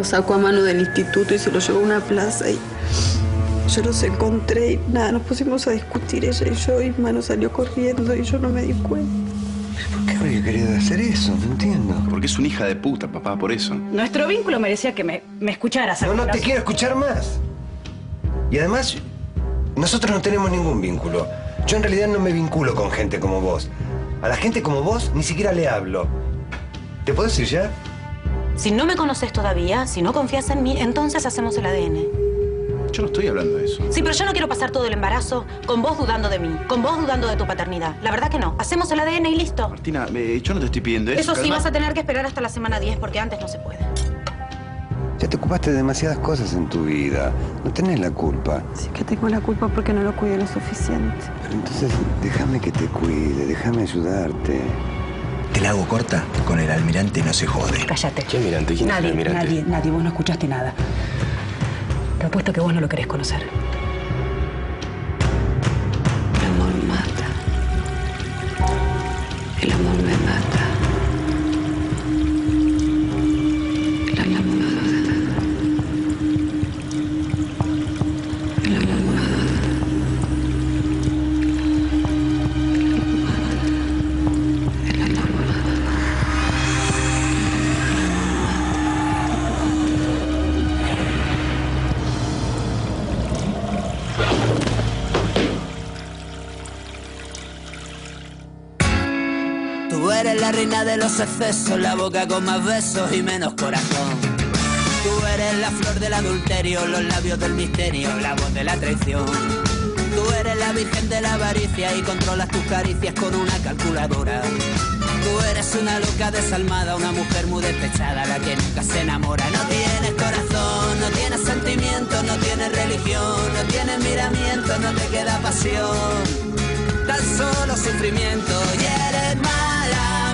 Lo sacó a mano del instituto y se lo llevó a una plaza y yo los encontré y nada, nos pusimos a discutir ella y yo y Mano salió corriendo y yo no me di cuenta. ¿Por qué habría querido hacer eso? No entiendo. Porque es una hija de puta, papá, por eso. Nuestro vínculo merecía que me, me escucharas. No, no te quiero escuchar más. Y además, nosotros no tenemos ningún vínculo. Yo en realidad no me vinculo con gente como vos. A la gente como vos ni siquiera le hablo. ¿Te puedo decir ya? Si no me conoces todavía, si no confías en mí, entonces hacemos el ADN. Yo no estoy hablando de eso. Sí, pero yo no quiero pasar todo el embarazo con vos dudando de mí, con vos dudando de tu paternidad. La verdad que no. Hacemos el ADN y listo. Martina, eh, yo no te estoy pidiendo eso. Eso sí, calma. vas a tener que esperar hasta la semana 10 porque antes no se puede. Ya te ocupaste de demasiadas cosas en tu vida. No tenés la culpa. Sí que tengo la culpa porque no lo cuidé lo suficiente. Pero entonces déjame que te cuide, déjame ayudarte. Te la hago corta, con el almirante no se jode. Cállate. ¿Qué almirante? ¿Quién es el nadie, almirante? nadie, nadie. Vos no escuchaste nada. Te apuesto que vos no lo querés conocer. Eres la reina de los excesos, la boca con más besos y menos corazón. Tú eres la flor del adulterio, los labios del misterio, la voz de la traición. Tú eres la virgen de la avaricia y controlas tus caricias con una calculadora. Tú eres una loca desalmada, una mujer muy despechada, la que nunca se enamora. No tienes corazón, no tienes sentimiento, no tienes religión, no tienes miramiento, no te queda pasión tan solo sufrimiento y eres mala, muy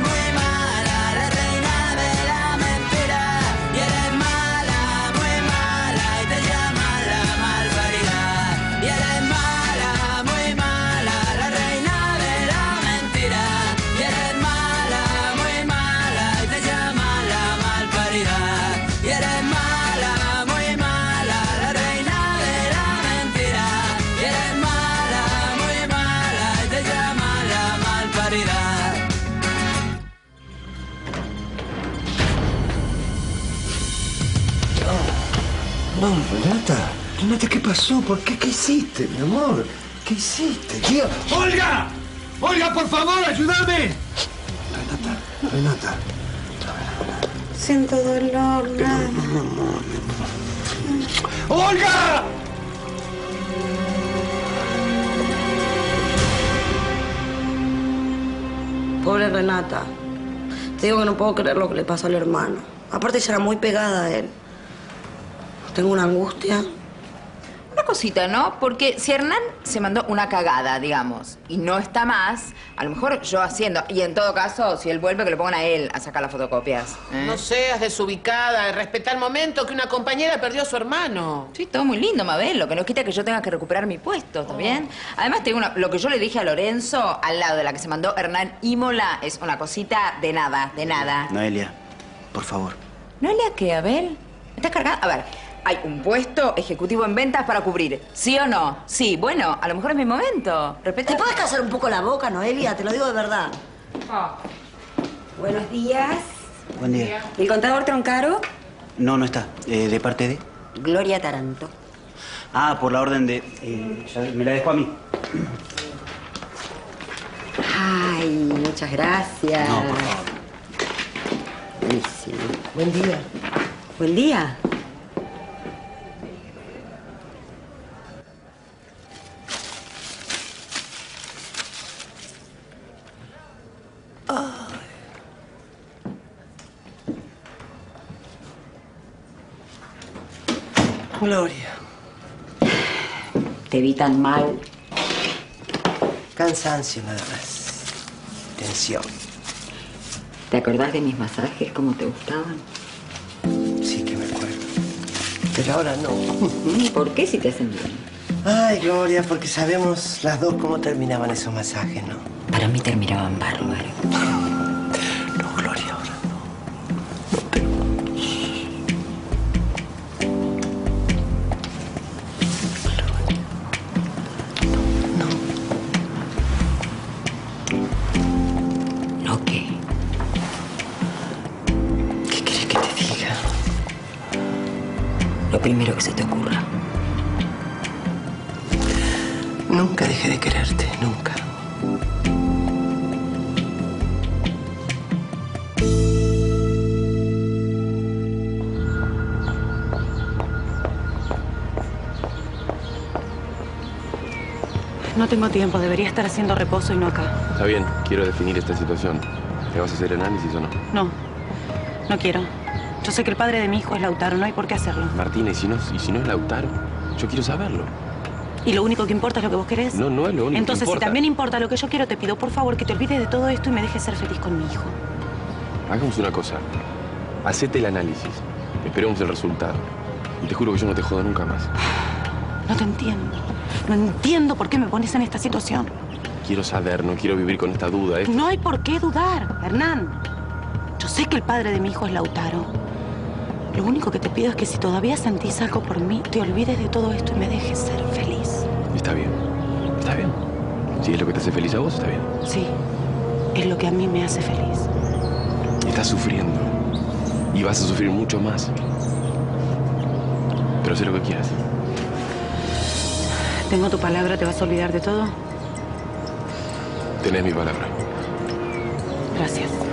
No, Renata. Renata, ¿qué pasó? ¿Por qué? ¿Qué hiciste, mi amor? ¿Qué hiciste? ¿Qué? ¡Olga! ¡Olga, por favor, ayúdame! Renata, Renata. Siento dolor, nada. ¡Olga! Pobre Renata. Te digo que no puedo creer lo que le pasó al hermano. Aparte, ella era muy pegada a él. Tengo una angustia. Una cosita, ¿no? Porque si Hernán se mandó una cagada, digamos, y no está más, a lo mejor yo haciendo. Y en todo caso, si él vuelve, que lo pongan a él a sacar las fotocopias. ¿eh? No seas desubicada, respeta el momento que una compañera perdió a su hermano. Sí, todo muy lindo, Mabel. Lo que no quita que yo tenga que recuperar mi puesto, ¿está bien? Además, te digo una- lo que yo le dije a Lorenzo, al lado de la que se mandó Hernán Imola, es una cosita de nada, de nada. Noelia, por favor. ¿No le qué, Abel? ¿Estás cargada? A ver, hay un puesto ejecutivo en ventas para cubrir. ¿Sí o no? Sí, bueno, a lo mejor es mi momento. Respeta. ¿Te puedes callar un poco la boca, Noelia? Te lo digo de verdad. Buenos días. Buen día. ¿El contador Troncaro? No, no está. Eh, ¿De parte de? Gloria Taranto. Ah, por la orden de... eh, ya me la dejó a mí. Ay, muchas gracias. No, por favor. Buenísimo. Buen día. Buen día. Gloria. Te vi tan mal. Cansancio nada más. Tensión. ¿Te acordás de mis masajes, cómo te gustaban? Sí que me acuerdo. Pero ahora no. ¿Por qué si te hacen bien? Ay, Gloria, porque sabemos las dos cómo terminaban esos masajes, ¿no? Para mí terminaban bárbaro. Se te ocurra. Nunca dejé de quererte, nunca. No tengo tiempo, debería estar haciendo reposo y no acá. Está bien, quiero definir esta situación. ¿Te vas a hacer análisis o no? No, no quiero. Yo sé que el padre de mi hijo es Lautaro, no hay por qué hacerlo. Martina, ¿y si no, y si no es Lautaro? Yo quiero saberlo. ¿Y lo único que importa es lo que vos querés? No, no es lo único Entonces, que si importa. también importa lo que yo quiero, te pido por favor que te olvides de todo esto y me dejes ser feliz con mi hijo. Hagamos una cosa. Hacete el análisis. Esperemos el resultado. Y te juro que yo no te jodo nunca más. No te entiendo. No entiendo por qué me pones en esta situación. Quiero saber, no quiero vivir con esta duda. ¿eh? No hay por qué dudar, Hernán. Yo sé que el padre de mi hijo es Lautaro. Lo único que te pido es que si todavía sentís algo por mí, te olvides de todo esto y me dejes ser feliz. Está bien. Está bien. Si es lo que te hace feliz a vos, está bien. Sí, es lo que a mí me hace feliz. Estás sufriendo. Y vas a sufrir mucho más. Pero sé lo que quieras. Tengo tu palabra, ¿te vas a olvidar de todo? Tenés mi palabra. Gracias.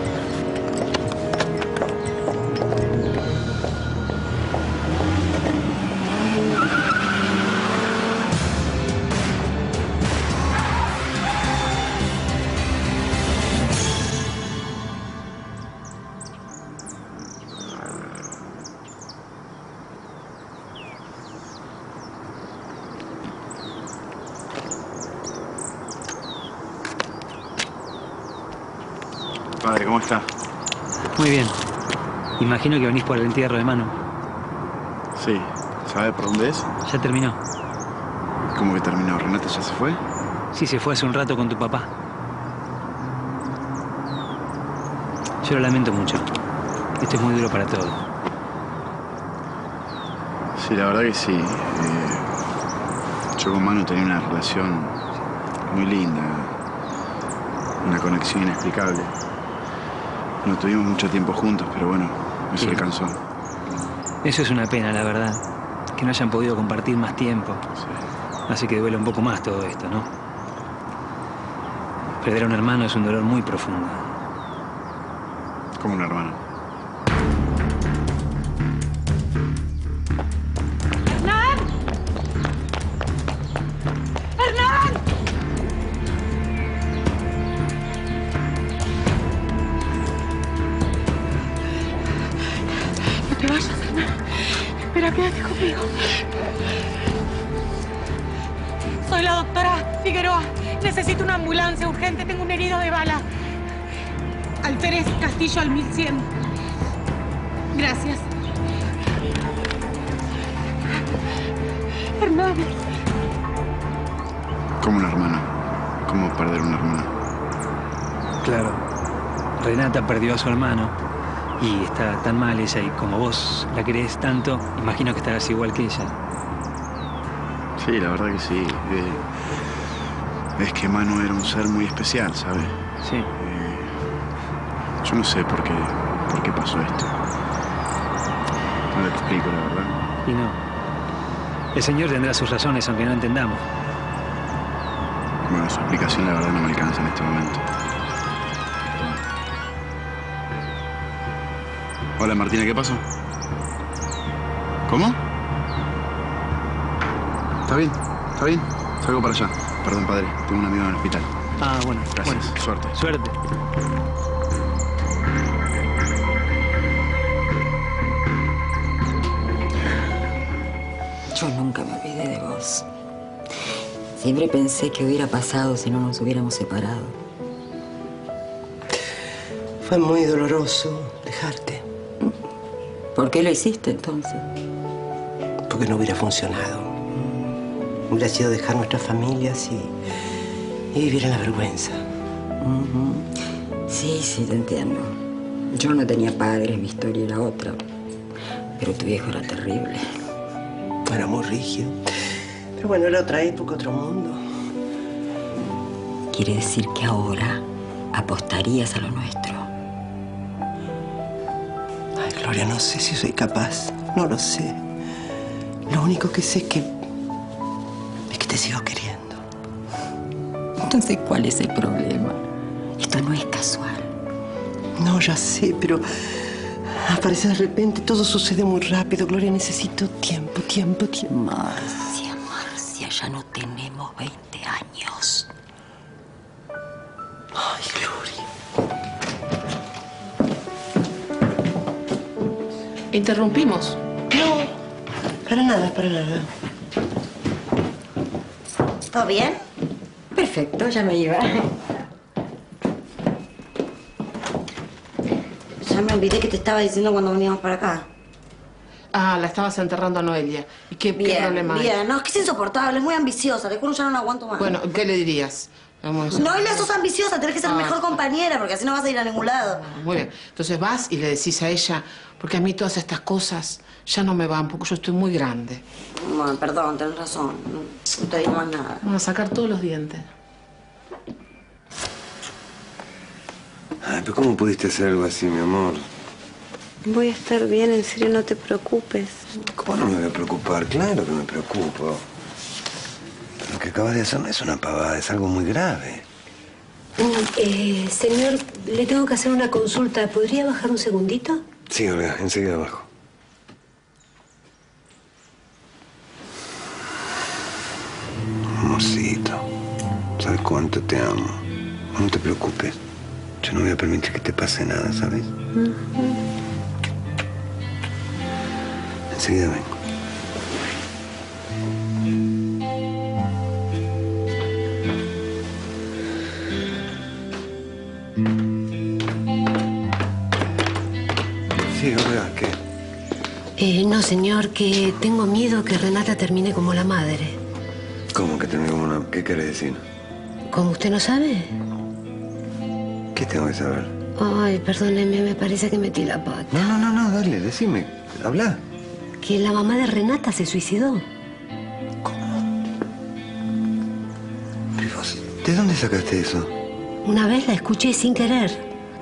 Imagino que venís por el entierro de Manu. Sí. ¿Sabe por dónde es? Ya terminó. ¿Cómo que terminó? ¿Renata ya se fue? Sí, se fue hace un rato con tu papá. Yo lo lamento mucho. Esto es muy duro para todos. Sí, la verdad que sí. Eh, yo con Manu tenía una relación muy linda. Una conexión inexplicable. No tuvimos mucho tiempo juntos, pero bueno, Sí. alcanzó. Eso es una pena, la verdad. Que no hayan podido compartir más tiempo. Hace que duela un poco más todo esto, ¿no? Perder a un hermano es un dolor muy profundo. Como un hermano. Soy la doctora Figueroa. Necesito una ambulancia urgente. Tengo un herido de bala. Alférez Castillo al 1100. Gracias. Hernán. Como un hermano. Como perder un hermano. Claro. Renata perdió a su hermano y está tan mal ella y como vos la querés tanto, imagino que estarás igual que ella. Sí, la verdad que sí. Eh, es que Manu era un ser muy especial, ¿sabes? Sí. yo no sé por qué, por qué pasó esto. No lo explico, la verdad. Y no. El Señor tendrá sus razones aunque no entendamos. Bueno, su explicación la verdad no me alcanza en este momento. Hola Martina, ¿qué pasó? ¿Cómo? Está bien, está bien. Salgo para allá. Perdón, padre. Tengo un amigo en el hospital. Ah, bueno. Gracias. bueno. Suerte. Suerte. Yo nunca me olvidé de vos. Siempre pensé que hubiera pasado si no nos hubiéramos separado. Fue muy doloroso dejarte. ¿Por qué lo hiciste entonces? Porque no hubiera funcionado. Hubiera sido dejar nuestras familias y, y vivir en la vergüenza. Sí, sí, te entiendo. Yo no tenía padres, mi historia era otra. Pero tu viejo era terrible. Era muy rígido. Pero bueno, era otra época, otro mundo. Quiere decir que ahora apostarías a lo nuestro. Gloria, no sé si soy capaz. No lo sé. Lo único que sé es que. es que te sigo queriendo. Entonces, ¿cuál es el problema? Esto no es casual. No, ya sé, pero. Aparece de repente, todo sucede muy rápido. Gloria, necesito tiempo, tiempo, tiempo. Marcia, Marcia, ya no tenemos 20 años. ¿Interrumpimos? No, para nada, para nada. ¿Todo bien? Perfecto, ya me iba. Ya me olvidé que te estaba diciendo cuando veníamos para acá. Ah, la estabas enterrando a Noelia. ¿Y qué, qué Bien, problema hay? bien. No, es que es insoportable, es muy ambiciosa. De juro ya no la aguanto más. Bueno, ¿qué le dirías? Vamos. Noelia, sos ambiciosa, tenés que ser Ah. mejor compañera, porque así no vas a ir a ningún lado. Muy bien. Entonces vas y le decís a ella, porque a mí todas estas cosas ya no me van, porque yo estoy muy grande. Bueno, perdón, tenés razón. No te digo más nada. Vamos a sacar todos los dientes. Ay, pero ¿cómo pudiste hacer algo así, mi amor? Voy a estar bien, en serio, no te preocupes. ¿Cómo no me voy a preocupar? Claro que me preocupo. Lo que acabas de hacer no es una pavada, es algo muy grave. Eh, señor, le tengo que hacer una consulta. ¿Podría bajar un segundito? Sí, Olga, enseguida abajo. Amorcito, ¿sabes cuánto te amo? No te preocupes. Yo no voy a permitir que te pase nada, ¿sabes? Enseguida vengo. Eh, no, señor, que tengo miedo que Renata termine como la madre. ¿Cómo que tengo como una... ¿Qué querés decir? ¿Cómo usted no sabe? ¿Qué tengo que saber? Ay, perdóneme, me parece que metí la pata. No, no, no, no, dale, decime. Habla. Que la mamá de Renata se suicidó. ¿Y vos? ¿De dónde sacaste eso? Una vez la escuché sin querer.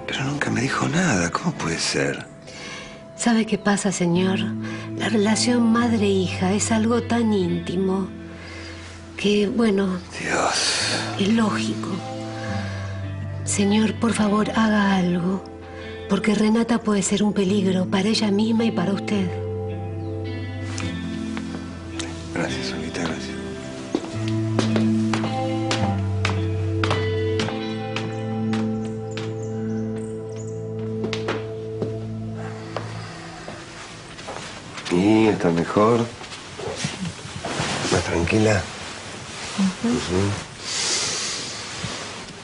Pero nunca me dijo nada. ¿Cómo puede ser? ¿Sabe qué pasa, señor? La relación madre-hija es algo tan íntimo que, bueno, Dios. es lógico. Señor, por favor, haga algo, porque Renata puede ser un peligro para ella misma y para usted. Gracias, gracias. ¿Y está mejor? ¿Más tranquila?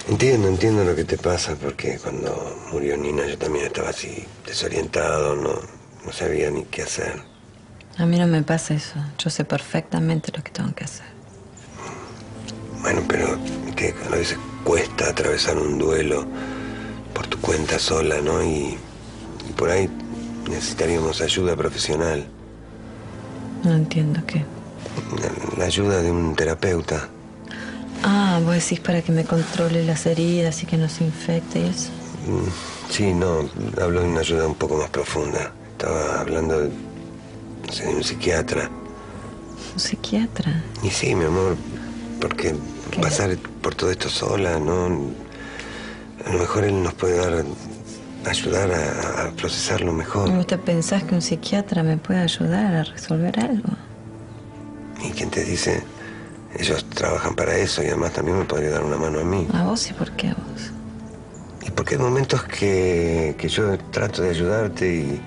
Entiendo, entiendo lo que te pasa, porque cuando murió Nina yo también estaba así, desorientado, no, no sabía ni qué hacer. A mí no me pasa eso. Yo sé perfectamente lo que tengo que hacer. Bueno, pero que a veces cuesta atravesar un duelo por tu cuenta sola, ¿no? Y, y por ahí necesitaríamos ayuda profesional, No entiendo qué. la, la ayuda de un terapeuta. Ah, vos decís para que me controle las heridas y que no se infecte y eso. Mm, Sí, no, hablo de una ayuda un poco más profunda. Estaba hablando de, no sé, de un psiquiatra. Un psiquiatra. Y sí, mi amor, porque pasar por todo esto sola, ¿no? A lo mejor él nos puede dar, ayudar a, a procesarlo mejor. ¿Vos te pensás que un psiquiatra me puede ayudar a resolver algo? ¿Y quién te dice? Ellos trabajan para eso y además también me podría dar una mano a mí. ¿A vos y por qué a vos? Y porque hay momentos que, que yo trato de ayudarte y,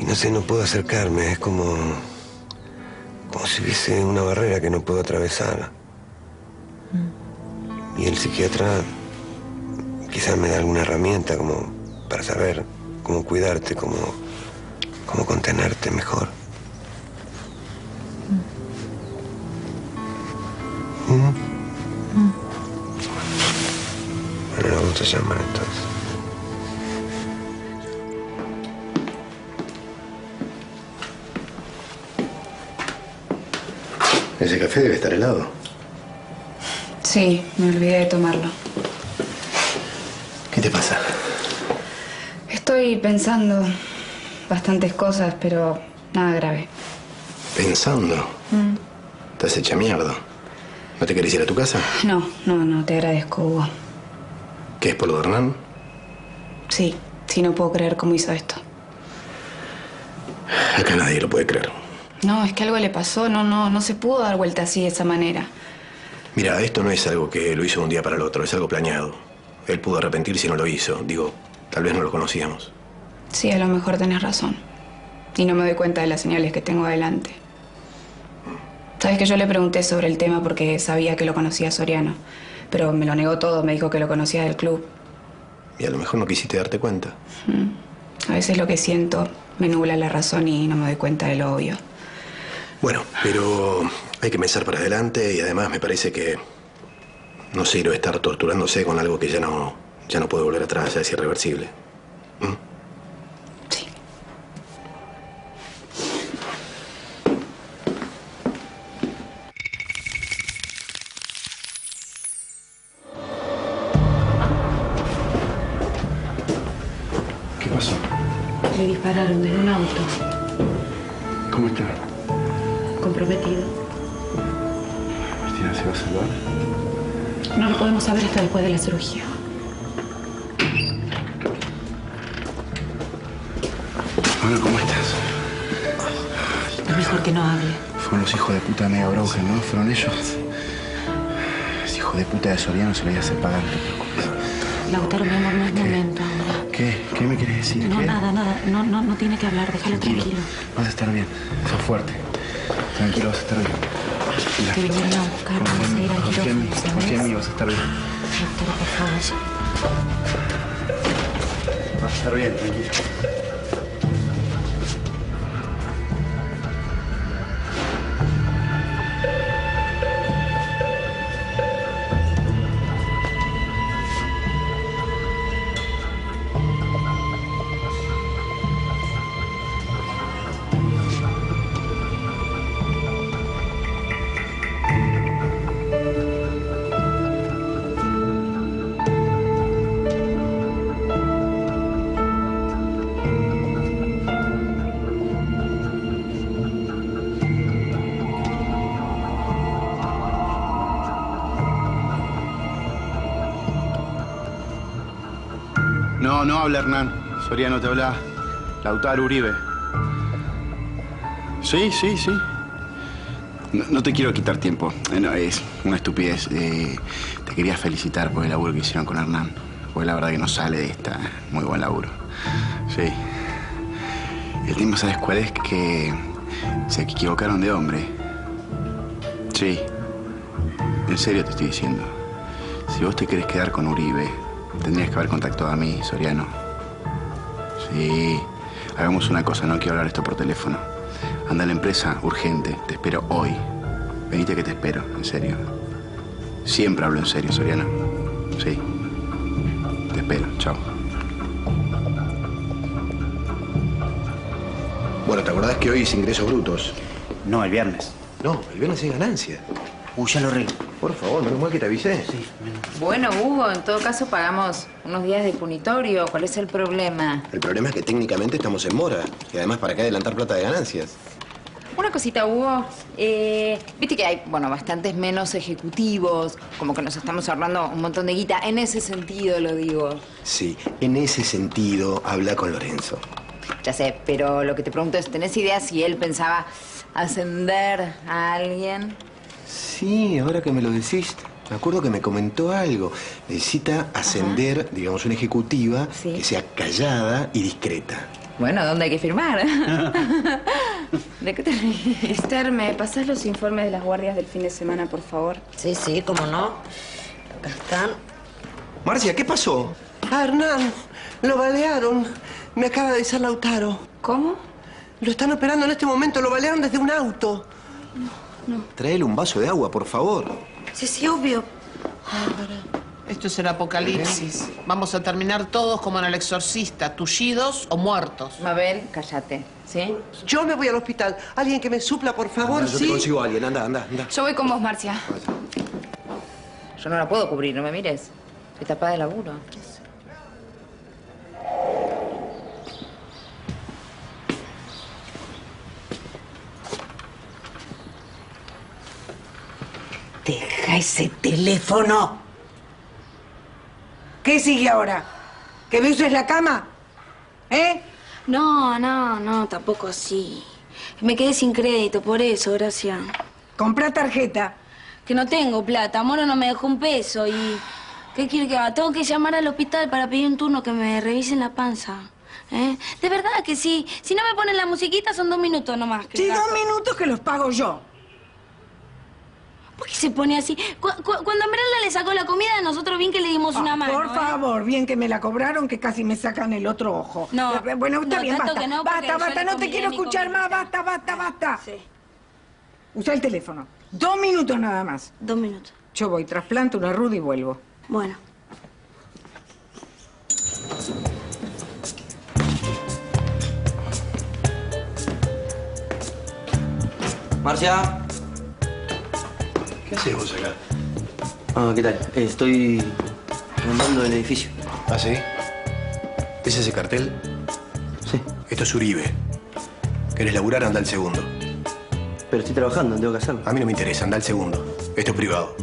y no sé, no puedo acercarme. Es como, como si hubiese una barrera que no puedo atravesar. Y el psiquiatra quizás me da alguna herramienta como para saber cómo cuidarte, cómo, cómo contenerte mejor. Ujú. Bueno, lo vamos a llamar entonces. Ese café debe estar helado. Sí, me olvidé de tomarlo. ¿Qué te pasa? Estoy pensando bastantes cosas, pero nada grave. Pensando. Mm. Estás hecha mierda. ¿No te querés ir a tu casa? No, no, no, te agradezco, Hugo. ¿Qué es por lo de Hernán? Sí, sí, no puedo creer cómo hizo esto. Acá nadie lo puede creer. No, es que algo le pasó, no, no, no se pudo dar vuelta así de esa manera. Mira, esto no es algo que lo hizo de un día para el otro, es algo planeado. Él pudo arrepentirse y no lo hizo. Digo, tal vez no lo conocíamos. Sí, a lo mejor tenés razón. Y no me doy cuenta de las señales que tengo adelante. Sabes que yo le pregunté sobre el tema porque sabía que lo conocía Soriano. Pero me lo negó todo, me dijo que lo conocía del club. Y a lo mejor no quisiste darte cuenta. Mm. A veces lo que siento me nubla la razón y no me doy cuenta de lo obvio. Bueno, pero hay que pensar para adelante y además me parece que no sirve estar torturándose con algo que ya no, ya no puede volver atrás, ya es irreversible. ¿Qué pasó? Le dispararon en un auto, ¿Cómo está? comprometido. ¿Cristina se va a salvar? Podemos saber hasta después de la cirugía. Bueno, ¿cómo estás? Es mejor que no hable. Fueron los hijos de puta de Mega Broken, ¿no? ¿Fueron ellos? Ese hijo de puta de Soriano se lo iba a hacer pagar, no te preocupes. Lautaro, mi amor, no es momento ahora. ¿Qué? ¿Qué me querés decir? No, ¿Qué? nada, nada. No, no, no tiene que hablar. Déjalo tranquilo. Vas a estar bien. Sos fuerte. Tranquilo, vas a estar bien. Te vinieron a buscar. Vamos a ir al Confía en mí, quirófano, confía en ¿sabes? mí, vas a estar bien. Lautaro, por favor. Vas a estar bien, tranquilo. No, habla Hernán. Soriano te habla. Lautaro Uribe. Sí, sí, sí. No, no te quiero quitar tiempo. Eh, No, es una estupidez. Eh, te quería felicitar por el laburo que hicieron con Hernán. Porque la verdad que no sale de esta. Muy buen laburo. Sí. El tema, ¿sabes cuál es? Que se equivocaron de hombre. Sí. En serio te estoy diciendo. Si vos te querés quedar con Uribe, tendrías que haber contactado a mí, Soriano. Sí. Hagamos una cosa, no quiero hablar esto por teléfono. Anda a la empresa, urgente. Te espero hoy. Venite que te espero, en serio. Siempre hablo en serio, Soriano. Sí. Te espero, chao. Bueno, ¿te acordás que hoy es ingresos brutos? No, el viernes. No, el viernes es ganancia. Uy, ya lo arreglo. Por favor, menos mal que te avisé. Sí. Bueno, Hugo, en todo caso pagamos unos días de punitorio. ¿Cuál es el problema? El problema es que técnicamente estamos en mora. Y además, ¿para qué adelantar plata de ganancias? Una cosita, Hugo. Eh, Viste que hay, bueno, bastantes menos ejecutivos, como que nos estamos ahorrando un montón de guita. En ese sentido lo digo. Sí, en ese sentido, habla con Lorenzo. Ya sé, pero lo que te pregunto es, ¿tenés idea si él pensaba ascender a alguien? Sí, ahora que me lo decís, me acuerdo que me comentó algo. Necesita ascender, digamos, una ejecutiva que sea callada y discreta. Bueno, ¿dónde hay que firmar? ¿De qué te ríes? Esther, ¿me pasas los informes de las guardias del fin de semana, por favor? Sí, sí, cómo no. Acá están. Marcia, ¿qué pasó? Ah, Hernán, lo balearon. Me acaba de avisar Lautaro. ¿Cómo? Lo están operando en este momento, lo balearon desde un auto. Tráele un vaso de agua, por favor. Sí, sí, obvio. Esto es el apocalipsis. Vamos a terminar todos como en el exorcista, tullidos o muertos. Mabel, cállate, ¿sí? Yo me voy al hospital. Alguien que me supla, por favor, yo ¿sí? te consigo a alguien, anda, anda, anda. Yo voy con vos, Marcia. Yo no la puedo cubrir, no me mires. Estoy tapada de laburo. A ese teléfono. ¿Qué sigue ahora? ¿Que me uses la cama? ¿Eh? No, no, no, tampoco así. Me quedé sin crédito, por eso, gracias. Comprá tarjeta. Que no tengo plata. Moro no me dejó un peso y... ¿Qué quiere que haga? Tengo que llamar al hospital para pedir un turno que me revisen la panza. ¿Eh? De verdad que sí. Si no me ponen la musiquita son dos minutos nomás. que Sí, gasto. dos minutos que los pago yo. ¿Por qué se pone así? Cu- cu- cuando Miranda le sacó la comida, nosotros bien que le dimos una Ah, mano. Por ¿eh? favor, bien que me la cobraron, que casi me sacan el otro ojo. No, Eh, Bueno, está no, bien, basta. que no, basta, basta, no te quiero escuchar más, basta, basta, basta. Usa el teléfono. Dos minutos nada más. Dos minutos. Yo voy, trasplanto una ruda y vuelvo. Bueno. Marcia. ¿Qué haces vos acá? Ah, ¿qué tal? Estoy mandando el edificio. ¿Ah, sí? ¿Es ese cartel? Sí. Esto es Uribe. ¿Querés laburar? Anda al segundo. Pero estoy trabajando, tengo que hacerlo. A mí no me interesa, anda al segundo. Esto es privado.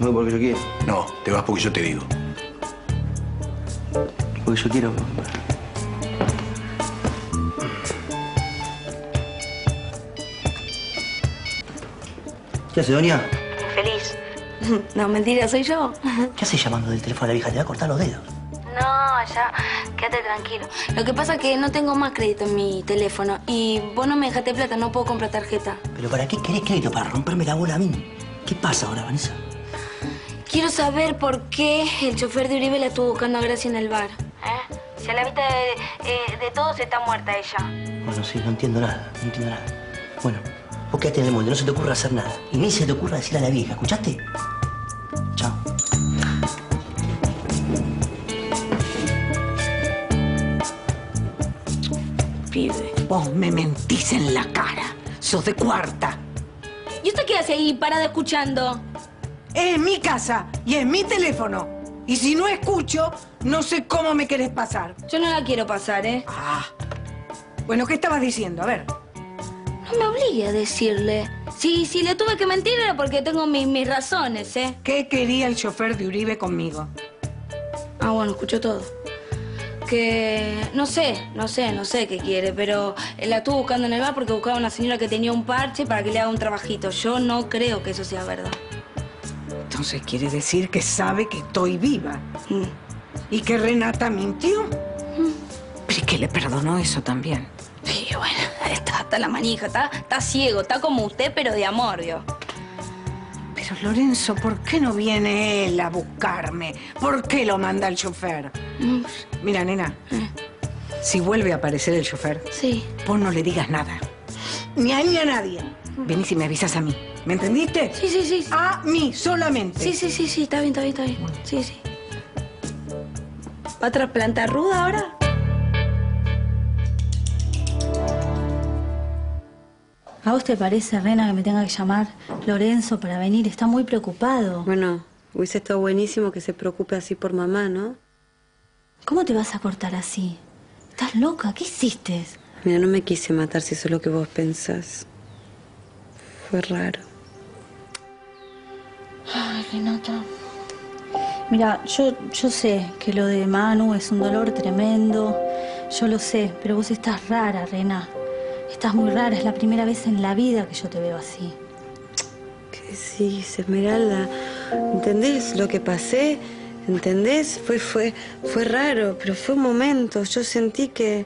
No porque yo quiero. No, te vas porque yo te digo. Porque yo quiero. ¿Qué hace, doña? Feliz. No, mentira, soy yo. ¿Qué hace llamando del teléfono a la vieja? Te va a cortar los dedos. No, ya, quédate tranquilo. Lo que pasa es que no tengo más crédito en mi teléfono y vos no me dejaste plata, no puedo comprar tarjeta. ¿Pero para qué querés crédito? ¿Para romperme la bola a mí? ¿Qué pasa ahora, Vanessa? Quiero saber por qué el chofer de Uribe la estuvo buscando a Gracia en el bar. ¿Eh? Si a la vista de, eh, de todos está muerta ella. Bueno, sí, no entiendo nada, no entiendo nada. Bueno, vos quedate en el molde, no se te ocurra hacer nada. Y ni se te ocurra decir a la vieja, ¿escuchaste? Chao. Pibe, vos me mentís en la cara. Sos de cuarta. ¿Y usted qué hace ahí parada escuchando? Es mi casa y es mi teléfono. Y si no escucho, no sé cómo me querés pasar. Yo no la quiero pasar, ¿eh? Ah. Bueno, ¿qué estabas diciendo? A ver. No me obligue a decirle. Si, si le tuve que mentir era porque tengo mis, mis razones, ¿eh? ¿Qué quería el chofer de Uribe conmigo? Ah, bueno, escucho todo. Que no sé, no sé, no sé qué quiere, pero la estuvo buscando en el bar porque buscaba una señora que tenía un parche para que le haga un trabajito. Yo no creo que eso sea verdad. Entonces quiere decir que sabe que estoy viva. ¿Y que Renata mintió? Pero es que le perdonó eso también. Sí, bueno, está, está la manija, está, está ciego, está como usted, pero de amor, ¿vio? Pero Lorenzo, ¿por qué no viene él a buscarme? ¿Por qué lo manda el chofer? Mira, nena, si vuelve a aparecer el chofer, sí. vos no le digas nada. Ni a él ni a nadie. Venís y me avisas a mí. ¿Me entendiste? Sí, sí, sí. A mí, solamente. Sí, sí, sí, sí, está bien, está bien, está bien. Sí, sí. ¿Va a trasplantar ruda ahora? ¿A vos te parece, Rena, que me tenga que llamar Lorenzo para venir? Está muy preocupado. Bueno, hubiese estado buenísimo que se preocupe así por mamá, ¿no? ¿Cómo te vas a cortar así? ¿Estás loca? ¿Qué hiciste? Mira, no me quise matar si eso es lo que vos pensás. Fue raro. Ay, Renata. Mira, yo, yo sé que lo de Manu es un dolor tremendo. Yo lo sé, pero vos estás rara, Rena. Estás muy rara. Es la primera vez en la vida que yo te veo así. ¿Qué sí, Esmeralda? ¿Entendés lo que pasé? ¿Entendés? Fue, fue, fue raro, pero fue un momento. Yo sentí que.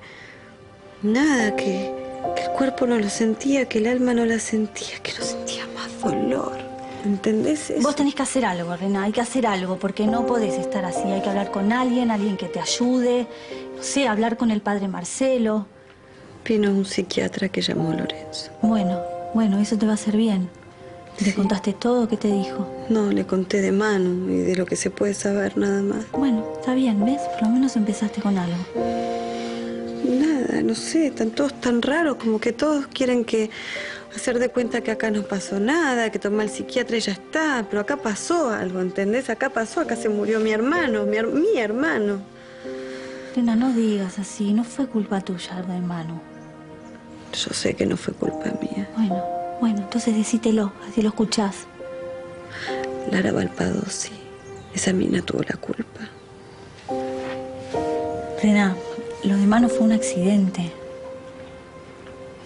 Nada, que, que el cuerpo no lo sentía, que el alma no la sentía, que no sentía más dolor. ¿Entendés eso? Vos tenés que hacer algo, Rena. Hay que hacer algo porque no podés estar así. Hay que hablar con alguien, alguien que te ayude. No sé, hablar con el padre Marcelo. Vino un psiquiatra que llamó Lorenzo. Bueno, bueno, eso te va a hacer bien. ¿Le contaste todo? ¿Qué te dijo? No, le conté de Manu y de lo que se puede saber nada más. Bueno, está bien, ¿ves? Por lo menos empezaste con algo. Nada, no sé, están todos tan raros, como que todos quieren que hacer de cuenta que acá no pasó nada, que toma el psiquiatra y ya está, pero acá pasó algo, ¿entendés? Acá pasó, acá se murió mi hermano, mi, mi hermano. Rena, no digas así. No fue culpa tuya, lo de Manu. Yo sé que no fue culpa mía. Bueno, bueno, entonces decítelo, así lo escuchás. Lara Valpadossi. Esa mina tuvo la culpa. Rena, lo de Manu fue un accidente.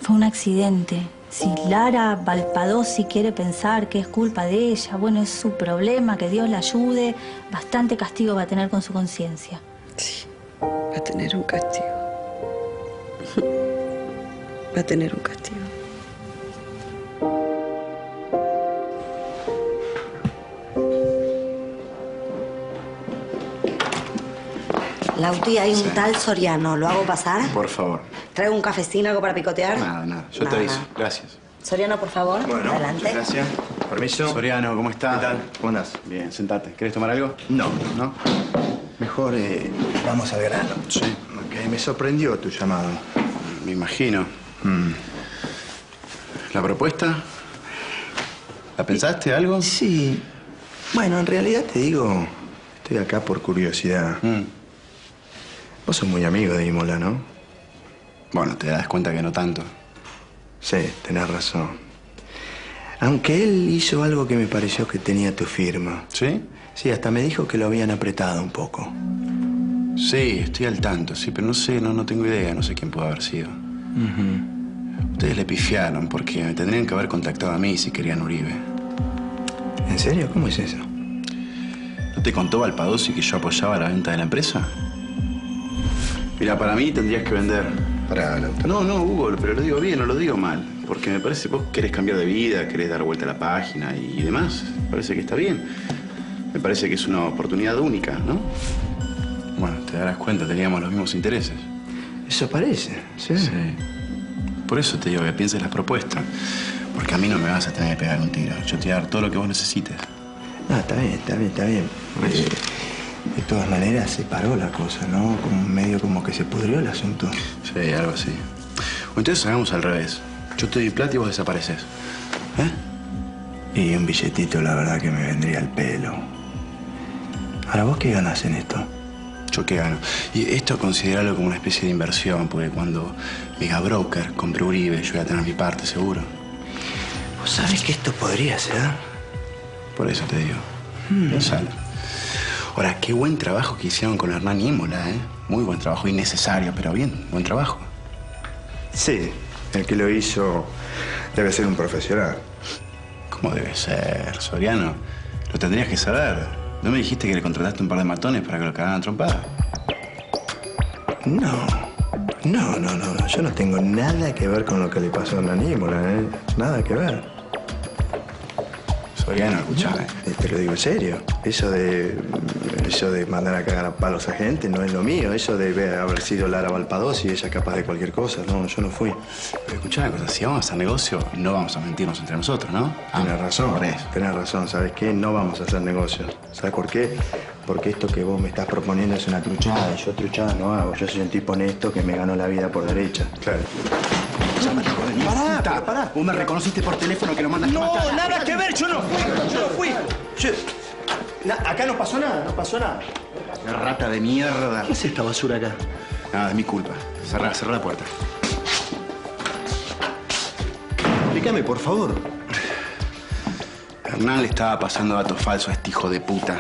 Fue un accidente. Si Lara Valpadossi quiere pensar que es culpa de ella, bueno, es su problema, que Dios la ayude. Bastante castigo va a tener con su conciencia. Va a tener un castigo. Va a tener un castigo. Lauti, hay un tal Soriano. ¿Lo hago pasar? Por favor. ¿Traigo un cafecín, algo para picotear? Nada, nada. Yo te Nada. aviso. Gracias. Soriano, por favor. Adelante. gracias. Permiso. Soriano, ¿cómo estás? ¿Qué tal? ¿Cómo andás? Bien, sentate. ¿Querés tomar algo? No. ¿No? Mejor eh, vamos al grano. Sí. Ok, me sorprendió tu llamado. Me imagino. Mm. ¿La propuesta? ¿La pensaste algo? Sí. Bueno, en realidad te digo, estoy acá por curiosidad. Mm. Vos sos muy amigo de Imola, ¿no? Bueno, te das cuenta que no tanto. Sí, tenés razón. Aunque él hizo algo que me pareció que tenía tu firma. ¿Sí? Sí, hasta me dijo que lo habían apretado un poco. Sí, estoy al tanto, sí, pero no sé, no, no tengo idea, no sé quién puede haber sido. Ustedes le pifiaron porque me tendrían que haber contactado a mí si querían Uribe. ¿En serio? ¿Cómo es eso? ¿No te contó Valpadossi que yo apoyaba la venta de la empresa? Mira, para mí tendrías que vender. Para No, no, Hugo, pero lo digo bien, no lo digo mal. Porque me parece que vos querés cambiar de vida, querés dar vuelta a la página y demás. Me parece que está bien. Me parece que es una oportunidad única, ¿no? Bueno, te darás cuenta, teníamos los mismos intereses. Eso parece, sí. Por eso te digo que pienses las propuestas. Porque a mí no me vas a tener que pegar un tiro. Yo te voy a dar todo lo que vos necesites. No, está bien, está bien, está bien. Eh, de todas maneras se paró la cosa, ¿no? Como medio como que se pudrió el asunto. Sí, algo así. O entonces hagamos al revés. Yo te doy plata y vos desapareces. ¿Eh? Y un billetito, la verdad, que me vendría al pelo. Ahora, ¿vos qué ganás en esto? ¿Yo qué gano? Y esto considerarlo como una especie de inversión, porque cuando Mega Broker compre Uribe, yo voy a tener mi parte, seguro. ¿Vos sabés que esto podría ser? Por eso te digo. Pensalo. Ahora, qué buen trabajo que hicieron con Hernán Imola, ¿eh? Muy buen trabajo, innecesario, pero bien, buen trabajo. Sí, el que lo hizo debe ser un profesional. ¿Cómo debe ser, Soriano? Lo tendrías que saber. ¿No me dijiste que le contrataste un par de matones para que lo cagaran a trompada? No, no, no, no. Yo no tengo nada que ver con lo que le pasó a Nanímola, ¿eh? Nada que ver. Soriano, escuchame. Eh, Te lo digo en serio. Eso de. Eso de mandar a cagar a palos a gente no es lo mío. Eso debe haber sido Lara Valpadossi y ella capaz de cualquier cosa. No, yo no fui. Pero escuchá una cosa, si vamos a hacer negocio, no vamos a mentirnos entre nosotros, ¿no? Tenés razón, tenés razón. ¿Sabes qué? No vamos a hacer negocio. ¿Sabes por qué? Porque esto que vos me estás proponiendo es una truchada. Y yo truchada no hago. Yo soy un tipo honesto que me ganó la vida por derecha. Claro. Pará, pará, pará. Vos me reconociste por teléfono que lo mandaste No, matar. nada que ver. Yo no fui. Yo no fui. Yo- Na- acá no pasó nada. No pasó nada. Rata de mierda. ¿Qué es esta basura acá? Nada, es mi culpa. Cerrá, cerrá la puerta. Explícame, por favor. Hernán le estaba pasando datos falsos a este hijo de puta.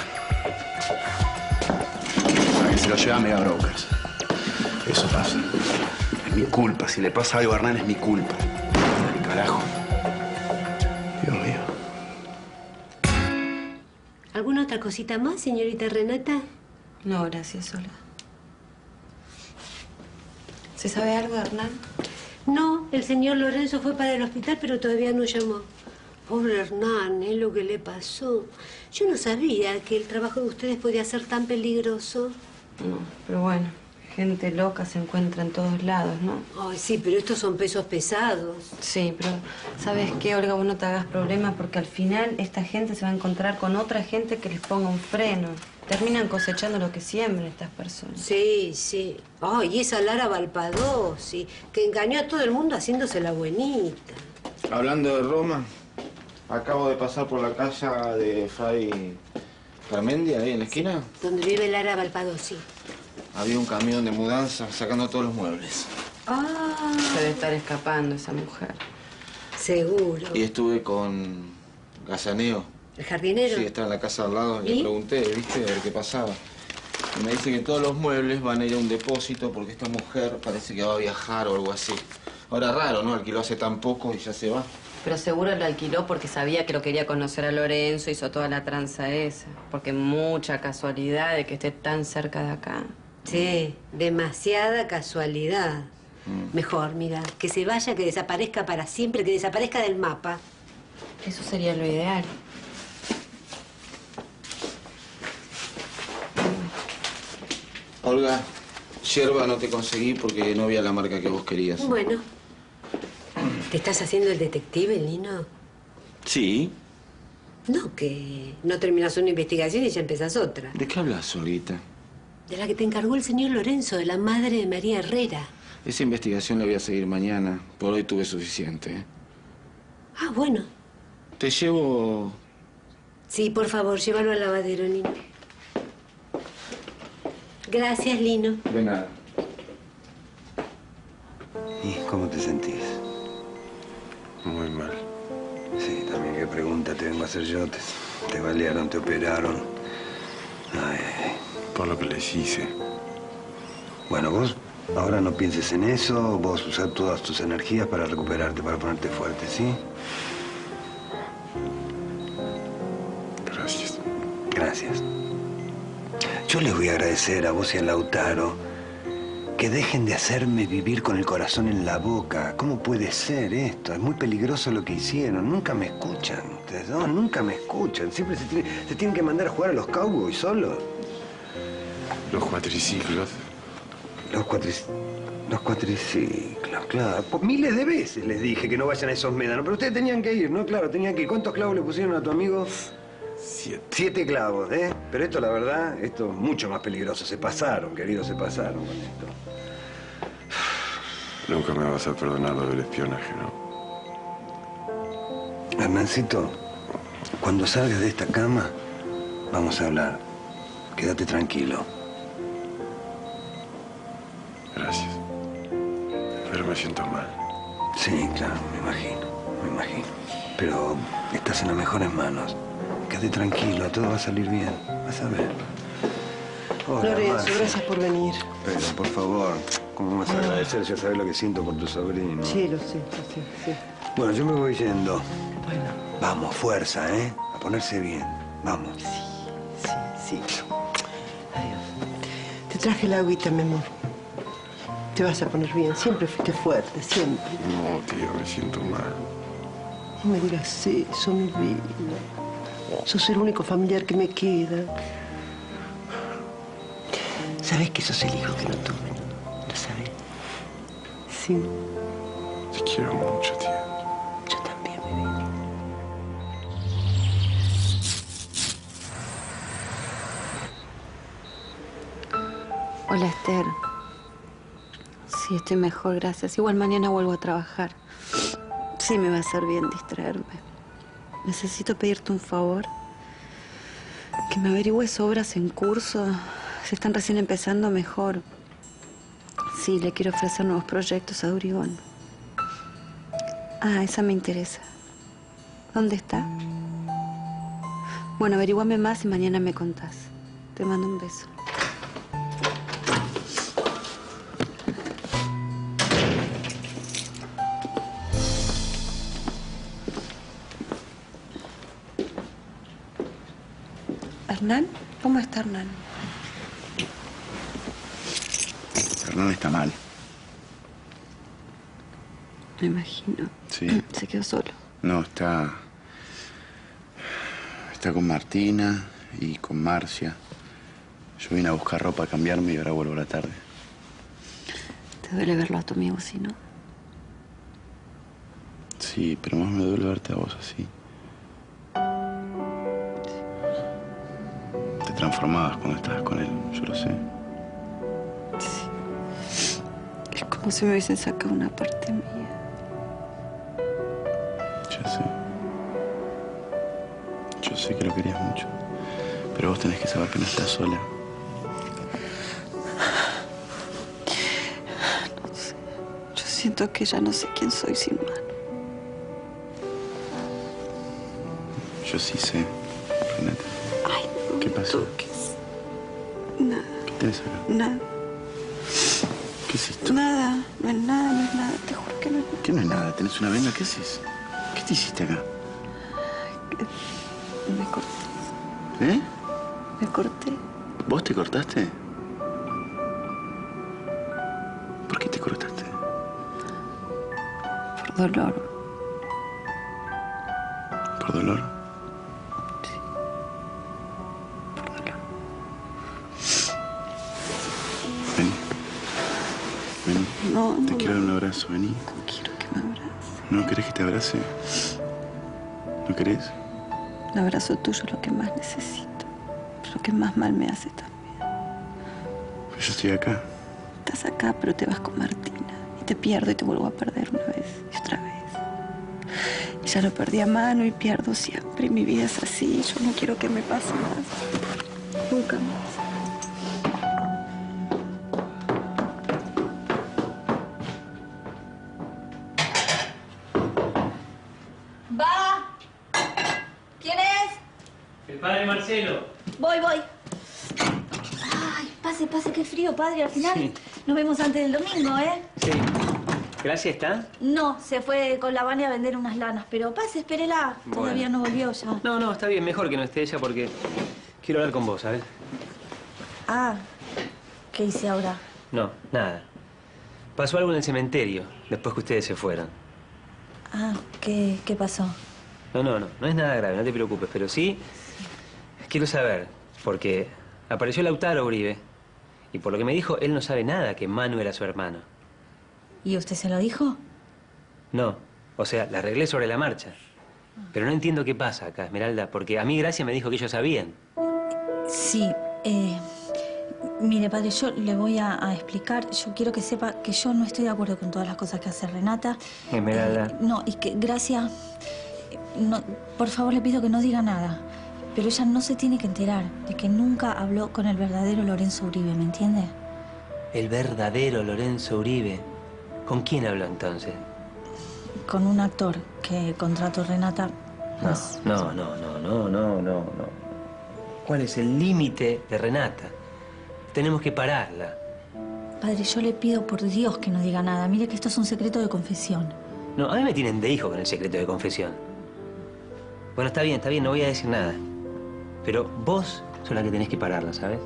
Para que se lo lleve a Mega Brokers. Eso pasa. Es mi culpa. Si le pasa algo a Hernán, es mi culpa. Dale, carajo. Dios mío. ¿Alguna otra cosita más, señorita Renata? No, gracias, Olga. ¿Se sabe algo de Hernán? No, el señor Lorenzo fue para el hospital, pero todavía no llamó. Pobre Hernán, es lo que le pasó. Yo no sabía que el trabajo de ustedes podía ser tan peligroso. No, pero bueno, gente loca se encuentra en todos lados, ¿no? Ay, sí, pero estos son pesos pesados. Sí, pero ¿sabes qué, Olga? Vos no te hagas problemas porque al final esta gente se va a encontrar con otra gente que les ponga un freno. Terminan cosechando lo que siembran estas personas. Sí, sí. Ay, y esa Lara Valpadossi, que engañó a todo el mundo haciéndose la buenita. Hablando de Roma, acabo de pasar por la casa de Fray Carmendi, ahí en la esquina. Donde vive Lara Valpadossi. Había un camión de mudanza sacando todos los muebles. Ah, Se debe estar escapando esa mujer. seguro. Y estuve con Gazaneo ¿El jardinero? Sí, está en la casa al lado. ¿Y? Le pregunté, ¿viste? A ver qué pasaba. Y me dice que todos los muebles van a ir a un depósito porque esta mujer parece que va a viajar o algo así. Ahora, raro, ¿no? Alquiló hace tan poco y ya se va. Pero seguro lo alquiló porque sabía que lo quería conocer a Lorenzo, hizo toda la tranza esa. Porque mucha casualidad de que esté tan cerca de acá. Sí, demasiada casualidad. Mejor, mira, que se vaya, que desaparezca para siempre, que desaparezca del mapa. Eso sería lo ideal. Olga, yerba no te conseguí porque no había la marca que vos querías. Bueno. ¿Te estás haciendo el detective, Lino? Sí. No, que no terminas una investigación y ya empezás otra. ¿De qué hablas, Olguita? De la que te encargó el señor Lorenzo, de la madre de María Herrera. Esa investigación la voy a seguir mañana. Por hoy tuve suficiente. ¿eh? Ah, bueno. Te llevo... Sí, por favor, llévalo al lavadero, Lino. Gracias, Lino. De nada. ¿Y cómo te sentís? Muy mal. Sí, también qué pregunta te vengo a hacer yo. Te, te balearon, te operaron. Ay, ay, ay. Por lo que les hice. Bueno, vos ahora no pienses en eso. Vos usar todas tus energías para recuperarte, para ponerte fuerte, ¿sí? Gracias. Gracias. Yo les voy a agradecer a vos y a Lautaro que dejen de hacerme vivir con el corazón en la boca. ¿Cómo puede ser esto? Es muy peligroso lo que hicieron. Nunca me escuchan. Ustedes dos nunca me escuchan. Siempre se, tiene- se tienen que mandar a jugar a los cowboys solos. Los cuatriciclos. Los cuatriciclos. Los cuatriciclos, claro. Por miles de veces les dije que no vayan a esos médanos, pero ustedes tenían que ir, ¿no? Claro, tenían que ir. ¿Cuántos clavos le pusieron a tu amigo? Siete. Siete clavos, ¿eh? Pero esto, la verdad, esto es mucho más peligroso. Se pasaron, queridos, se pasaron con esto. Nunca me vas a perdonar lo del espionaje, ¿no? Hernancito, cuando salgas de esta cama, vamos a hablar. Quédate tranquilo. Gracias. Pero me siento mal. Sí, claro, me imagino, me imagino. Pero estás en las mejores manos. Quédate tranquilo, todo va a salir bien. Vas a ver. Hola, Lorenzo, Marcia. gracias por venir. Pero, por favor, ¿cómo vas a agradecer? Ya sabes lo que siento por tu sobrino. Sí, lo sé, lo sé, sí. Bueno, yo me voy yendo. Vamos, fuerza, ¿eh? A ponerse bien. Vamos. Sí. Adiós. Te traje la agüita, mi amor. Te vas a poner bien. Siempre fuiste fuerte, siempre. No, tío, me siento mal. No me digas eso, mi vida. Sos el único familiar que me queda. ¿Sabes que sos el hijo que no tuve? ¿Lo sabes? Sí. Te quiero mucho, tío. Yo también, mi vida. Hola, Esther. Sí, estoy mejor, gracias. Igual mañana vuelvo a trabajar. Sí, me va a hacer bien distraerme. Necesito pedirte un favor. Que me averigües obras en curso. Si están recién empezando, mejor. Sí, le quiero ofrecer nuevos proyectos a Durigón. Ah, esa me interesa. ¿Dónde está? Bueno, averiguame más y mañana me contás. Te mando un beso. ¿Hernán? ¿Cómo está Hernán? Hernán está mal. Me imagino. Sí. Se quedó solo. No, está. Está con Martina y con Marcia. Yo vine a buscar ropa a cambiarme y ahora vuelvo a la tarde. Te duele verlo a tu amigo, si no. Sí, pero más me duele verte a vos así. Transformabas cuando estabas con él, yo lo sé. Es como si me hubiesen sacado una parte mía. Ya sé. Yo sé que lo querías mucho. Pero vos tenés que saber que no estás sola. No sé. Yo siento que ya no sé quién soy sin mano. Yo sí sé. Me toques. Nada, ¿Qué tenés acá? nada, ¿Qué es esto? nada, no es nada, no es nada, te juro que no es ¿Qué no es nada? ¿Tenés una venda? ¿Qué haces? ¿Qué te hiciste acá? Me corté, ¿Eh? me corté. ¿Vos te cortaste? ¿Por qué te cortaste? Por dolor. ¿Por dolor? Te quiero dar un abrazo, vení. no quiero que me abraces. ¿No querés que te abrace? ¿No querés? El abrazo tuyo es lo que más necesito. Es lo que más mal me hace también. Pues yo estoy acá. Estás acá, pero te vas con Martina. Y te pierdo y te vuelvo a perder una vez y otra vez. Y ya lo perdí a mano y pierdo siempre. Y mi vida es así. Yo no quiero que me pase más. Nunca más. Padre. Al final Sí. nos vemos antes del domingo, ¿eh? Sí. Gracia está. No, se fue con la Vania a vender unas lanas, pero pase, espérela. Bueno. Todavía no volvió ya. No, no, está bien, mejor que no esté ella porque quiero hablar con vos, ¿sabes? Ah, ¿qué hice ahora? No, nada. Pasó algo en el cementerio después que ustedes se fueron. Ah, ¿qué, qué pasó? No, no, no, no es nada grave, no te preocupes, pero sí quiero saber, porque apareció Lautaro Uribe y por lo que me dijo, él no sabe nada que Manu era su hermano. ¿Y usted se lo dijo? No, o sea, la arreglé sobre la marcha. Pero no entiendo qué pasa acá, Esmeralda, porque a mí Gracia me dijo que ellos sabían. Sí, eh, mire, padre, yo le voy a, a explicar. Yo quiero que sepa que yo no estoy de acuerdo con todas las cosas que hace Renata. Esmeralda. No, y que Gracia, no, por favor le pido que no diga nada. Pero ella no se tiene que enterar de que nunca habló con el verdadero Lorenzo Uribe, ¿me entiende? El verdadero Lorenzo Uribe. ¿Con quién habló entonces? Con un actor que contrató Renata. No, pues, no, no, no, no, no, no, no. ¿Cuál es el límite de Renata? Tenemos que pararla. Padre, yo le pido por Dios que no diga nada. Mire que esto es un secreto de confesión. No, a mí me tienen de hijo con el secreto de confesión. Bueno, está bien, está bien, no voy a decir nada. Pero vos sos la que tenés que pararla, ¿sabes?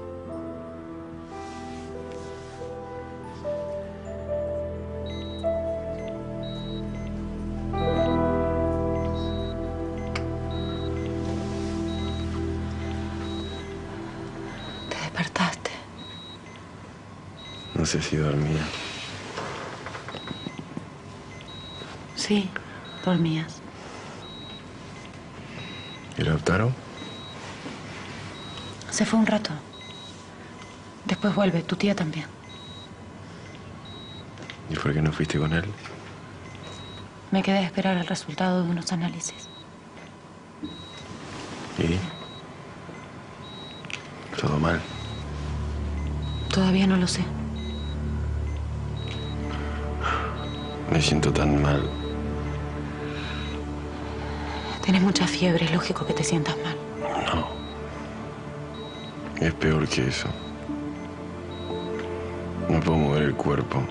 Te despertaste. No sé si dormía. Sí, dormías. ¿Y Lautaro? Se fue un rato. Después vuelve, tu tía también. ¿Y por qué no fuiste con él? Me quedé a esperar el resultado de unos análisis. ¿Y? ¿Todo mal? Todavía no lo sé. Me siento tan mal. Tienes mucha fiebre, es lógico que te sientas mal. No. Es peor que eso. No puedo mover el cuerpo.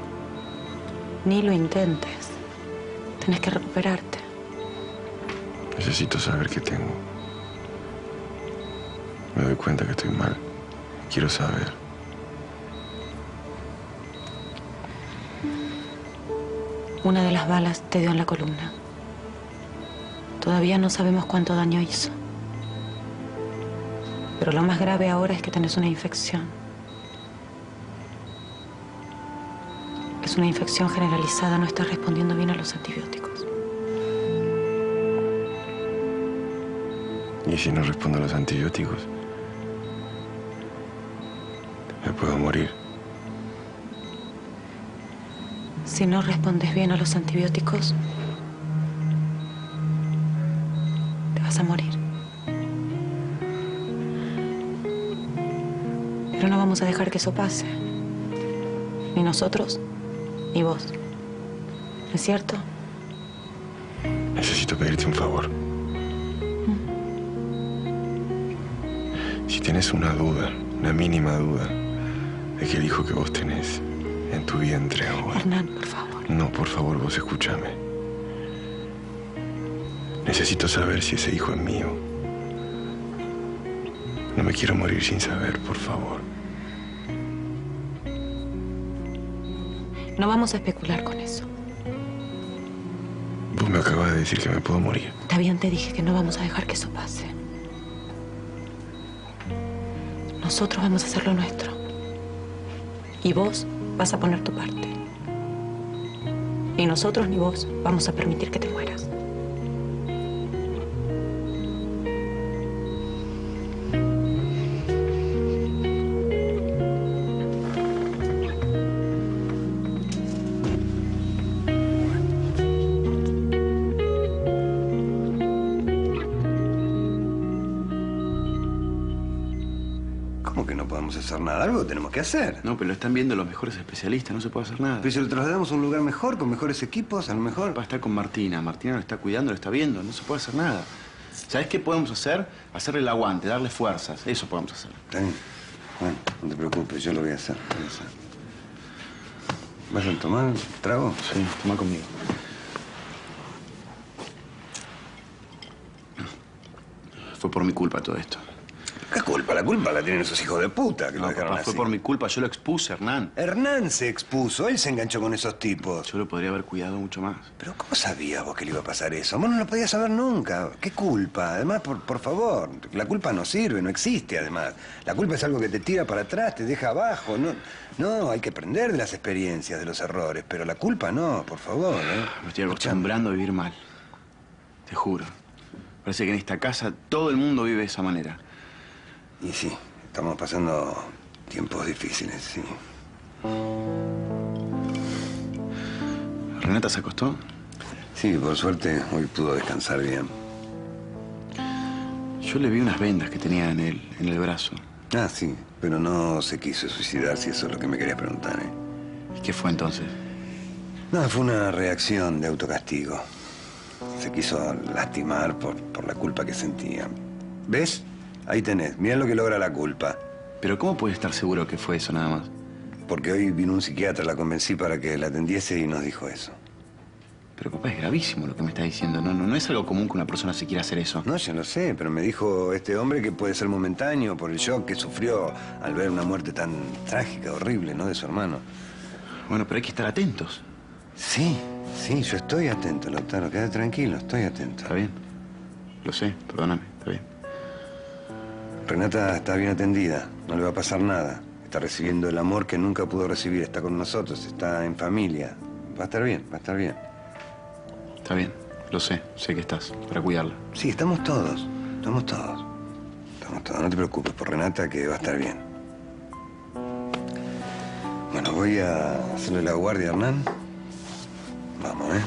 Ni lo intentes. Tienes que recuperarte. Necesito saber qué tengo. Me doy cuenta que estoy mal. Quiero saber. Una de las balas te dio en la columna. Todavía no sabemos cuánto daño hizo. Pero lo más grave ahora es que tenés una infección. Es una infección generalizada, no estás respondiendo bien a los antibióticos. ¿Y si no respondo a los antibióticos? Me puedo morir. Si no respondes bien a los antibióticos, dejar que eso pase. Ni nosotros, ni vos. ¿No es cierto? Necesito pedirte un favor. Si tienes una duda, una mínima duda, de que el hijo que vos tenés en tu vientre ahora. Hernán, por favor. No, por favor, vos escúchame. Necesito saber si ese hijo es mío. No me quiero morir sin saber, por favor. No vamos a especular con eso. Vos me acabas de decir que me puedo morir. Está bien, te dije que no vamos a dejar que eso pase. Nosotros vamos a hacer lo nuestro. Y vos vas a poner tu parte. Ni nosotros ni vos vamos a permitir que te mueras. Que hacer. No, pero lo están viendo los mejores especialistas, no se puede hacer nada. Pero si lo trasladamos a un lugar mejor, con mejores equipos, a lo mejor. Va a estar con Martina. Martina lo está cuidando, lo está viendo. No se puede hacer nada. ¿Sabes qué podemos hacer? Hacerle el aguante, darle fuerzas. Eso podemos hacer. Está bien. Bueno, no te preocupes, yo lo voy a hacer. voy a hacer. ¿Vas a tomar trago? Sí, toma conmigo. Fue por mi culpa todo esto. ¿Qué culpa? La culpa la tienen esos hijos de puta que lo No, dejaron papá, así. fue por mi culpa. Yo lo expuse, Hernán. Hernán se expuso, él se enganchó con esos tipos. Yo lo podría haber cuidado mucho más. Pero ¿cómo sabías vos que le iba a pasar eso? Vos no lo podías saber nunca. ¿Qué culpa? Además, por, por favor, la culpa no sirve, no existe además. La culpa es algo que te tira para atrás, te deja abajo. No, no hay que aprender de las experiencias, de los errores, pero la culpa no, por favor. ¿eh? Me estoy acostumbrando a vivir mal. Te juro. Parece que en esta casa todo el mundo vive de esa manera. Y sí, estamos pasando tiempos difíciles, sí. ¿Renata se acostó? Sí, por suerte hoy pudo descansar bien. Yo le vi unas vendas que tenía en el, en el brazo. Ah, sí, pero no se quiso suicidar, si eso es lo que me quería preguntar, ¿eh? ¿Y qué fue entonces? No, fue una reacción de autocastigo. Se quiso lastimar por, por la culpa que sentía. ¿Ves? Ahí tenés. Mirá lo que logra la culpa. Pero ¿cómo puedes estar seguro que fue eso nada más? Porque hoy vino un psiquiatra, la convencí para que la atendiese y nos dijo eso. Pero papá, es gravísimo lo que me está diciendo. No, no, no es algo común que una persona se quiera hacer eso. No, ya lo sé, pero me dijo este hombre que puede ser momentáneo por el shock que sufrió al ver una muerte tan trágica, horrible, ¿no? De su hermano. Bueno, pero hay que estar atentos. Sí, sí, yo estoy atento, Lautaro. Quédate tranquilo, estoy atento. Está bien. Lo sé, perdóname. Renata está bien atendida, no le va a pasar nada. Está recibiendo el amor que nunca pudo recibir, está con nosotros, está en familia. Va a estar bien, va a estar bien. Está bien, lo sé, sé que estás, para cuidarla. Sí, estamos todos, estamos todos. Estamos todos, no te preocupes por Renata que va a estar bien. Bueno, voy a hacerle la guardia a Hernán. Vamos, ¿eh?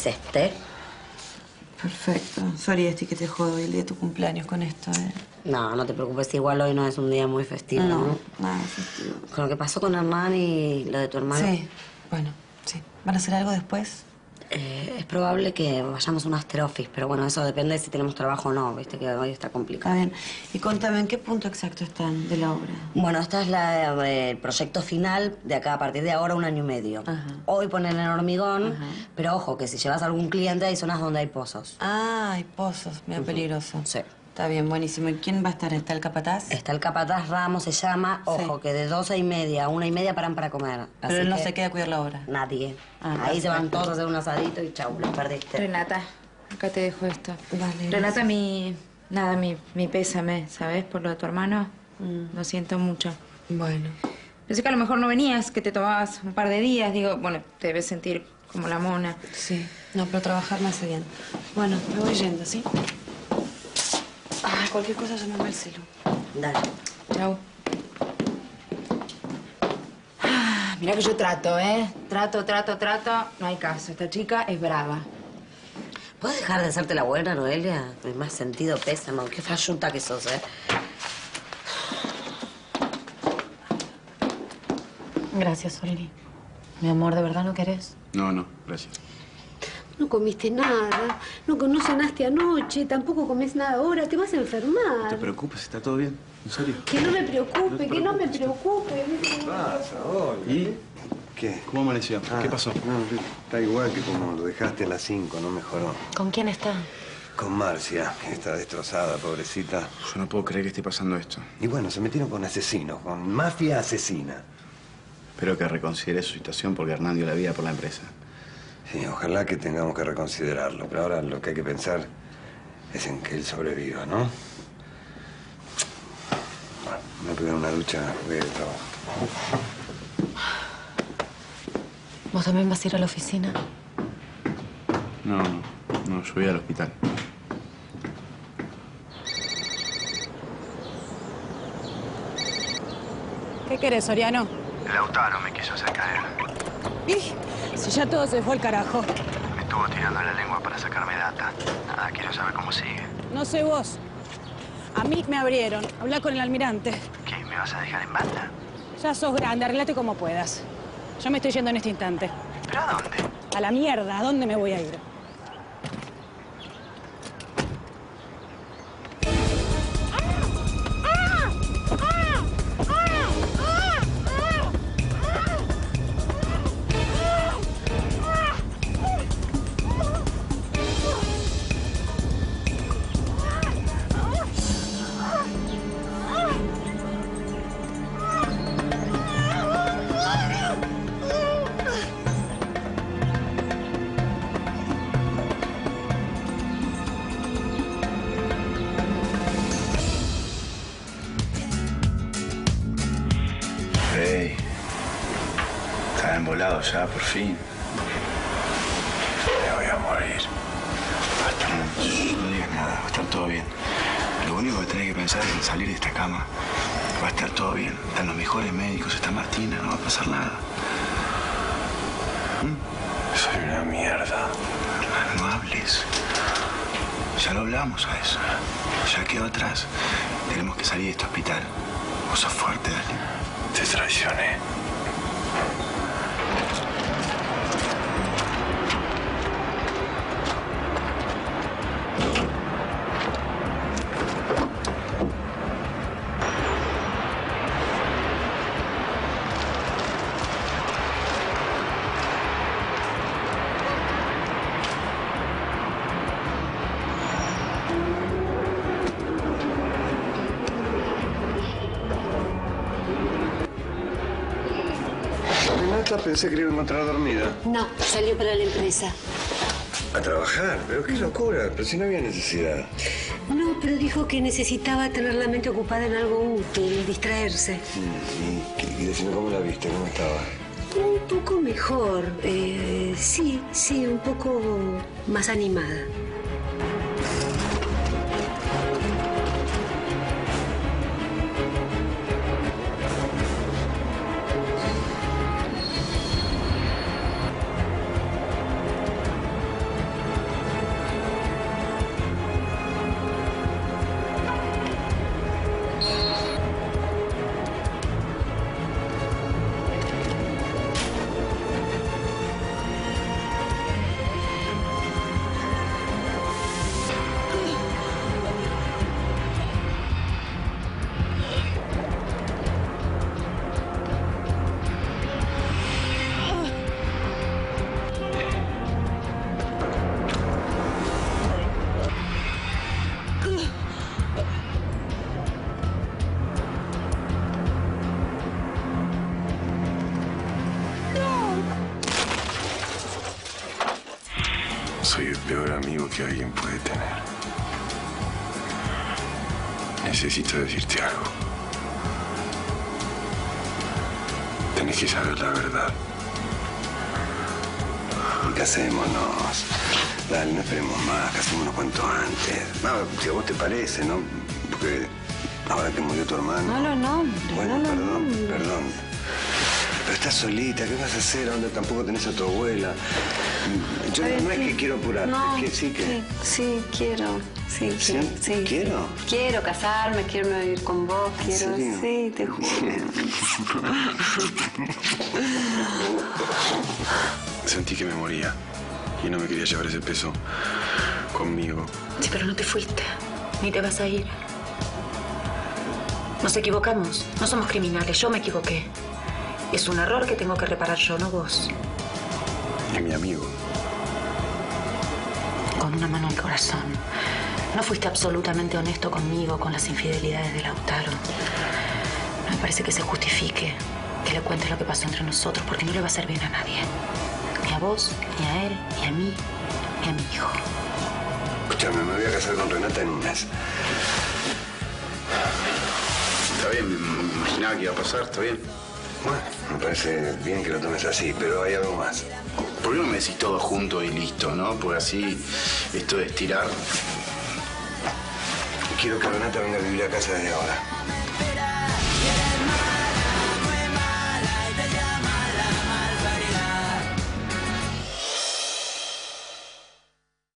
Es este. Perfecto. Sorry, Esti, que te jodo el día de tu cumpleaños con esto, ¿eh? No, no te preocupes, igual hoy no es un día muy festivo, ¿no? No, nada festivo. Con lo que pasó con Hernán y lo de tu hermano. Sí, bueno, sí. ¿Van a hacer algo después? Eh, es probable que vayamos a un after office, pero bueno, eso depende de si tenemos trabajo o no, viste que hoy está complicado. Está bien. Y contame, ¿en qué punto exacto están de la obra? Bueno, esta es la, eh, el proyecto final de acá, a partir de ahora, un año y medio. Hoy ponen en hormigón, pero ojo, que si llevas a algún cliente hay zonas donde hay pozos. Ah, hay pozos, medio peligroso. Sí. Está bien, buenísimo. ¿Y quién va a estar? ¿Está el capataz? Está el capataz Ramos, se llama. Ojo, que de doce y media a una y media paran para comer. Pero Así él no que se queda a cuidar la obra. Nadie. Ah, Ahí se van todos a hacer un asadito y chau, los perdiste. Renata, acá te dejo esto. Vale, Renata, mi. Nada, mi, mi pésame, ¿sabes? Por lo de tu hermano. Lo siento mucho. Bueno. Pensé que a lo mejor no venías, que te tomabas un par de días. Digo, bueno, te debes sentir como la mona. Sí. No, pero trabajar me hace bien. Bueno, me voy yendo, ¿sí? Ah, cualquier cosa llámame al celu. Dale. Chau. Ah, Mirá que yo trato, ¿eh? Trato, trato, trato. No hay caso. Esta chica es brava. ¿Puedes dejar de hacerte la buena, Noelia? Me más sentido pésamo. Qué falluta que sos, ¿eh? Gracias, Oli. Mi amor, ¿de verdad no querés? No, no, gracias. No comiste nada, no, no cenaste anoche, tampoco comes nada ahora, te vas a No te enfermar. preocupes, está todo bien. ¿En serio? Que no me preocupe, que no me preocupe. ¿Y? ¿Qué? ¿Cómo amaneció? Ah, ¿Qué pasó? No, está igual que como lo dejaste a las 5, no mejoró. ¿Con quién está? Con Marcia, que está destrozada, pobrecita. Yo no puedo creer que esté pasando esto. Y bueno, se metieron con asesinos, con mafia asesina. Espero que reconsidere su situación porque Hernán dio la vida por la empresa. Sí, ojalá que tengamos que reconsiderarlo, pero ahora lo que hay que pensar es en que él sobreviva, ¿no? Bueno, me voy a pegar una ducha, voy a ir al trabajo. ¿Vos también vas a ir a la oficina? No, no, no, yo voy al hospital. ¿Qué querés, Soriano? Lautaro me quiso hacer caer. Y si ya todo se fue al carajo. Me estuvo tirando la lengua para sacarme data. Nada, quiero saber cómo sigue. No sé vos. A mí me abrieron. Habla con el almirante. ¿Qué? ¿Me vas a dejar en banda? Ya sos grande, arreglate como puedas. Yo me estoy yendo en este instante. ¿Pero a dónde? A la mierda, ¿a dónde me voy a ir? Pensé que iba a encontrar dormida. No, salió para la empresa. A trabajar, pero qué locura, pero si no había necesidad. No, pero dijo que necesitaba tener la mente ocupada en algo útil, distraerse. Y, y, y decime cómo la viste, cómo estaba. Un poco mejor. eh, sí, sí, un poco más animada. Necesito decirte algo. Tenés que saber la verdad. ¿Y casémonos? Dale, no esperemos más, casémonos cuanto antes. No, si a vos te parece, ¿no? Porque ahora que murió tu hermano. No, no, no. Bueno, no, no, perdón, no. perdón. Pero estás solita, ¿qué vas a hacer? ¿A ¿Dónde tampoco tenés a tu abuela? Yo no es que quiero apurar, No, es que sí que... Sí, sí, quiero. Sí, ¿Sí? quiero. Sí. ¿Quiero? Quiero casarme, quiero vivir con vos, ¿En quiero. Sí, te juro. Sentí que me moría y no me quería llevar ese peso conmigo. Sí, pero no te fuiste. Ni te vas a ir. Nos equivocamos. No somos criminales. Yo me equivoqué. Es un error que tengo que reparar yo, no vos. Y mi amigo. Con una mano al corazón. No fuiste absolutamente honesto conmigo con las infidelidades de Lautaro. No me parece que se justifique que le cuentes lo que pasó entre nosotros, porque no le va a hacer bien a nadie. Ni a vos, ni a él, ni a mí, ni a mi hijo. Escúchame, me voy a casar con Renata en un mes. Está bien, me imaginaba que iba a pasar, está bien. Bueno, me parece bien que lo tomes así, pero hay algo más. ¿Por qué no me decís todo junto y listo, no? Porque así, esto de estirar. Quiero que Renata venga a vivir a casa desde ahora.